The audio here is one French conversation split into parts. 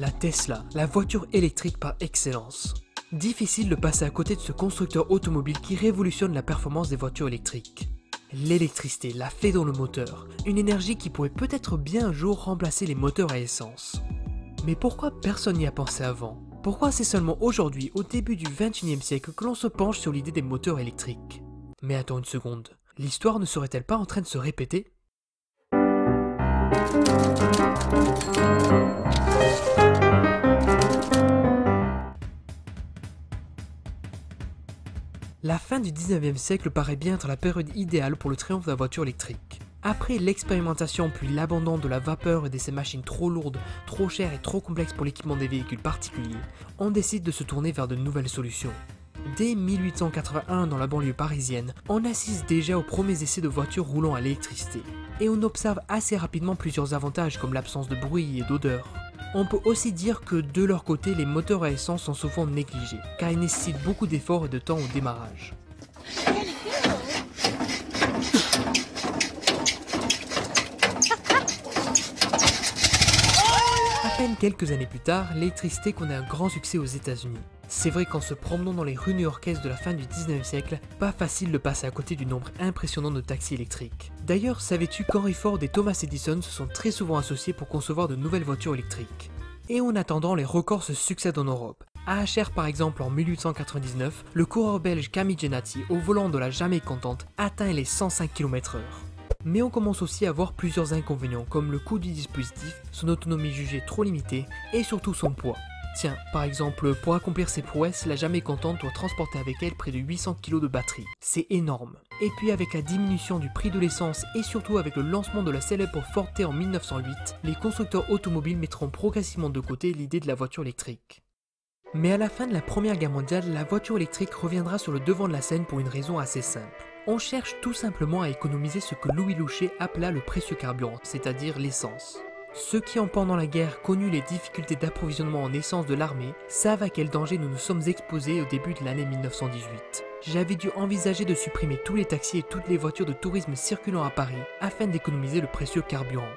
La Tesla, la voiture électrique par excellence. Difficile de passer à côté de ce constructeur automobile qui révolutionne la performance des voitures électriques. L'électricité, la fait dans le moteur, une énergie qui pourrait peut-être bien un jour remplacer les moteurs à essence. Mais pourquoi personne n'y a pensé avant? Pourquoi c'est seulement aujourd'hui, au début du 21e siècle, que l'on se penche sur l'idée des moteurs électriques? Mais attends une seconde, l'histoire ne serait-elle pas en train de se répéter? Fin du 19e siècle paraît bien être la période idéale pour le triomphe de la voiture électrique. Après l'expérimentation puis l'abandon de la vapeur et de ces machines trop lourdes, trop chères et trop complexes pour l'équipement des véhicules particuliers, on décide de se tourner vers de nouvelles solutions. Dès 1881 dans la banlieue parisienne, on assiste déjà aux premiers essais de voitures roulant à l'électricité. Et on observe assez rapidement plusieurs avantages comme l'absence de bruit et d'odeur. On peut aussi dire que de leur côté, les moteurs à essence sont souvent négligés, car ils nécessitent beaucoup d'efforts et de temps au démarrage. Quelques années plus tard, l'électricité connaît un grand succès aux États-Unis. C'est vrai qu'en se promenant dans les rues new-yorkaises de la fin du 19e siècle, pas facile de passer à côté du nombre impressionnant de taxis électriques. D'ailleurs, savais-tu qu'Henry Ford et Thomas Edison se sont très souvent associés pour concevoir de nouvelles voitures électriques? Et en attendant, les records se succèdent en Europe. À HR par exemple en 1899, le coureur belge Camille Genati au volant de la jamais contente atteint les 105 km/h. Mais on commence aussi à voir plusieurs inconvénients comme le coût du dispositif, son autonomie jugée trop limitée et surtout son poids. Tiens, par exemple, pour accomplir ses prouesses, la jamais contente doit transporter avec elle près de 800 kg de batterie. C'est énorme. Et puis avec la diminution du prix de l'essence et surtout avec le lancement de la célèbre Forte en 1908, les constructeurs automobiles mettront progressivement de côté l'idée de la voiture électrique. Mais à la fin de la Première Guerre mondiale, la voiture électrique reviendra sur le devant de la scène pour une raison assez simple. On cherche tout simplement à économiser ce que Louis Louchet appela le précieux carburant, c'est-à-dire l'essence. Ceux qui ont pendant la guerre connu les difficultés d'approvisionnement en essence de l'armée savent à quel danger nous nous sommes exposés au début de l'année 1918. J'avais dû envisager de supprimer tous les taxis et toutes les voitures de tourisme circulant à Paris afin d'économiser le précieux carburant.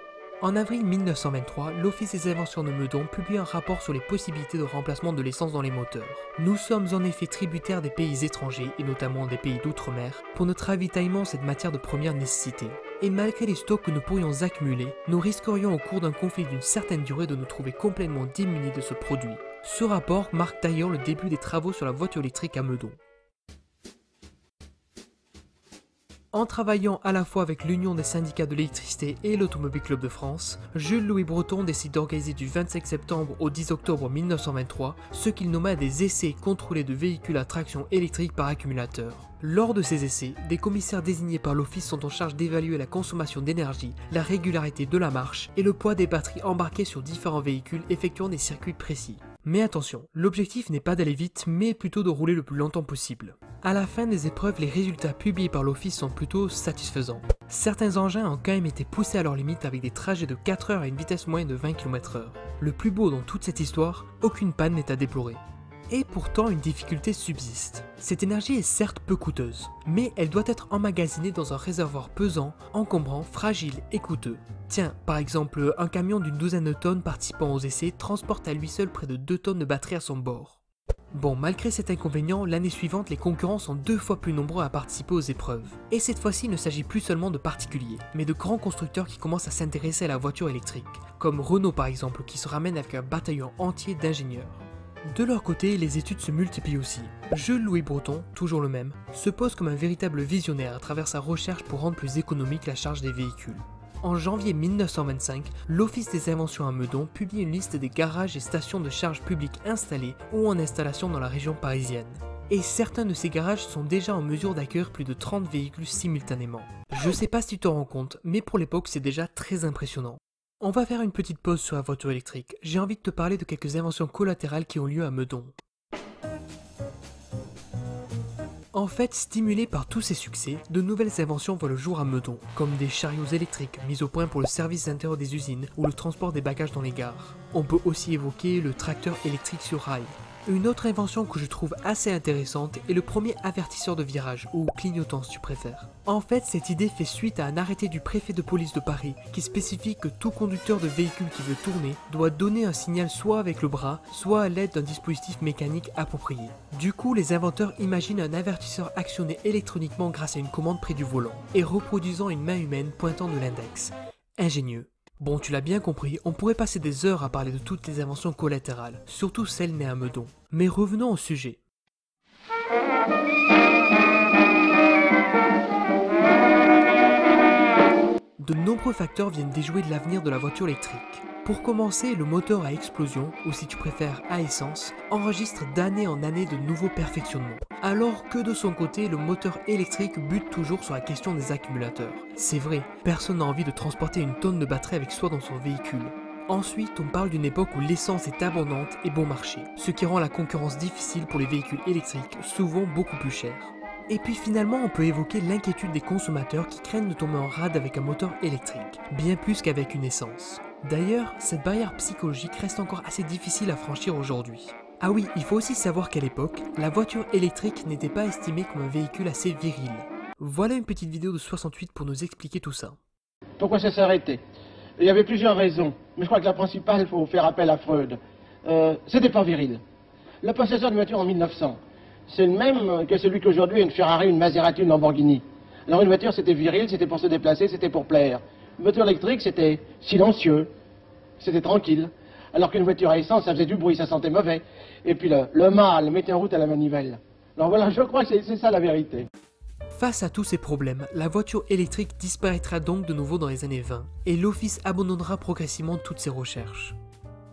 En avril 1923, l'Office des inventions de Meudon publie un rapport sur les possibilités de remplacement de l'essence dans les moteurs. Nous sommes en effet tributaires des pays étrangers, et notamment des pays d'outre-mer, pour notre ravitaillement cette matière de première nécessité. Et malgré les stocks que nous pourrions accumuler, nous risquerions au cours d'un conflit d'une certaine durée de nous trouver complètement démunis de ce produit. Ce rapport marque d'ailleurs le début des travaux sur la voiture électrique à Meudon. En travaillant à la fois avec l'Union des syndicats de l'électricité et l'Automobile Club de France, Jules-Louis Breton décide d'organiser du 25 septembre au 10 octobre 1923 ce qu'il nomma des essais contrôlés de véhicules à traction électrique par accumulateur. Lors de ces essais, des commissaires désignés par l'Office sont en charge d'évaluer la consommation d'énergie, la régularité de la marche et le poids des batteries embarquées sur différents véhicules effectuant des circuits précis. Mais attention, l'objectif n'est pas d'aller vite, mais plutôt de rouler le plus longtemps possible. À la fin des épreuves, les résultats publiés par l'office sont plutôt satisfaisants. Certains engins ont quand même été poussés à leur limite avec des trajets de 4 heures à une vitesse moyenne de 20 km/h. Le plus beau dans toute cette histoire, aucune panne n'est à déplorer. Et pourtant, une difficulté subsiste. Cette énergie est certes peu coûteuse, mais elle doit être emmagasinée dans un réservoir pesant, encombrant, fragile et coûteux. Tiens, par exemple, un camion d'une douzaine de tonnes participant aux essais transporte à lui seul près de 2 tonnes de batterie à son bord. Bon, malgré cet inconvénient, l'année suivante, les concurrents sont deux fois plus nombreux à participer aux épreuves. Et cette fois-ci, il ne s'agit plus seulement de particuliers, mais de grands constructeurs qui commencent à s'intéresser à la voiture électrique, comme Renault par exemple, qui se ramène avec un bataillon entier d'ingénieurs. De leur côté, les études se multiplient aussi. Jules Louis Breton, toujours le même, se pose comme un véritable visionnaire à travers sa recherche pour rendre plus économique la charge des véhicules. En janvier 1925, l'Office des inventions à Meudon publie une liste des garages et stations de charge publiques installés ou en installation dans la région parisienne. Et certains de ces garages sont déjà en mesure d'accueillir plus de 30 véhicules simultanément. Je sais pas si tu t'en rends compte, mais pour l'époque c'est déjà très impressionnant. On va faire une petite pause sur la voiture électrique. J'ai envie de te parler de quelques inventions collatérales qui ont lieu à Meudon. En fait, stimulés par tous ces succès, de nouvelles inventions voient le jour à Meudon, comme des chariots électriques mis au point pour le service intérieur des usines ou le transport des bagages dans les gares. On peut aussi évoquer le tracteur électrique sur rail. Une autre invention que je trouve assez intéressante est le premier avertisseur de virage, ou clignotant si tu préfères. En fait, cette idée fait suite à un arrêté du préfet de police de Paris qui spécifie que tout conducteur de véhicule qui veut tourner doit donner un signal soit avec le bras, soit à l'aide d'un dispositif mécanique approprié. Du coup, les inventeurs imaginent un avertisseur actionné électroniquement grâce à une commande près du volant et reproduisant une main humaine pointant de l'index. Ingénieux. Bon, tu l'as bien compris, on pourrait passer des heures à parler de toutes les inventions collatérales, surtout celles nées à Meudon. Mais revenons au sujet. De nombreux facteurs viennent déjouer de l'avenir de la voiture électrique. Pour commencer, le moteur à explosion, ou si tu préfères à essence, enregistre d'année en année de nouveaux perfectionnements, alors que de son côté, le moteur électrique bute toujours sur la question des accumulateurs. C'est vrai, personne n'a envie de transporter une tonne de batterie avec soi dans son véhicule. Ensuite, on parle d'une époque où l'essence est abondante et bon marché, ce qui rend la concurrence difficile pour les véhicules électriques, souvent beaucoup plus chers. Et puis finalement, on peut évoquer l'inquiétude des consommateurs qui craignent de tomber en rade avec un moteur électrique, bien plus qu'avec une essence. D'ailleurs, cette barrière psychologique reste encore assez difficile à franchir aujourd'hui. Ah oui, il faut aussi savoir qu'à l'époque, la voiture électrique n'était pas estimée comme un véhicule assez viril. Voilà une petite vidéo de 68 pour nous expliquer tout ça. Pourquoi ça s'est arrêté? Il y avait plusieurs raisons, mais je crois que la principale, il faut faire appel à Freud. Euh, C'était pas viril. Le possesseur de voiture en 1900, c'est le même que celui qu'aujourd'hui une Ferrari, une Maserati, une Lamborghini. Alors une voiture, c'était viril, c'était pour se déplacer, c'était pour plaire. Une voiture électrique, c'était silencieux, c'était tranquille. Alors qu'une voiture à essence, ça faisait du bruit, ça sentait mauvais. Et puis le, le mettait en route à la manivelle. Alors voilà, je crois que c'est ça la vérité. Face à tous ces problèmes, la voiture électrique disparaîtra donc de nouveau dans les années 20, et l'Office abandonnera progressivement toutes ses recherches.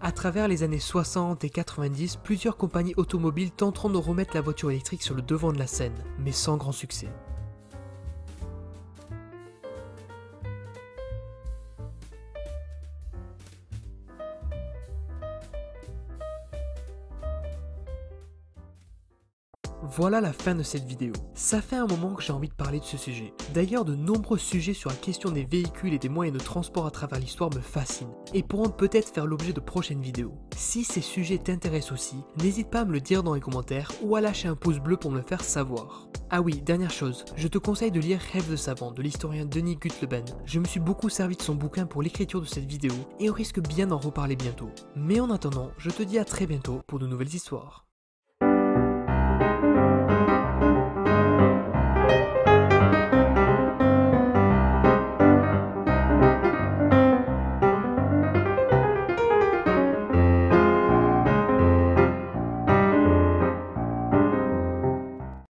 À travers les années 60 et 90, plusieurs compagnies automobiles tenteront de remettre la voiture électrique sur le devant de la scène, mais sans grand succès. Voilà la fin de cette vidéo. Ça fait un moment que j'ai envie de parler de ce sujet. D'ailleurs, de nombreux sujets sur la question des véhicules et des moyens de transport à travers l'histoire me fascinent et pourront peut-être faire l'objet de prochaines vidéos. Si ces sujets t'intéressent aussi, n'hésite pas à me le dire dans les commentaires ou à lâcher un pouce bleu pour me faire savoir. Ah oui, dernière chose, je te conseille de lire Rêve de savant de l'historien Denis Gutleben. Je me suis beaucoup servi de son bouquin pour l'écriture de cette vidéo et on risque bien d'en reparler bientôt. Mais en attendant, je te dis à très bientôt pour de nouvelles histoires.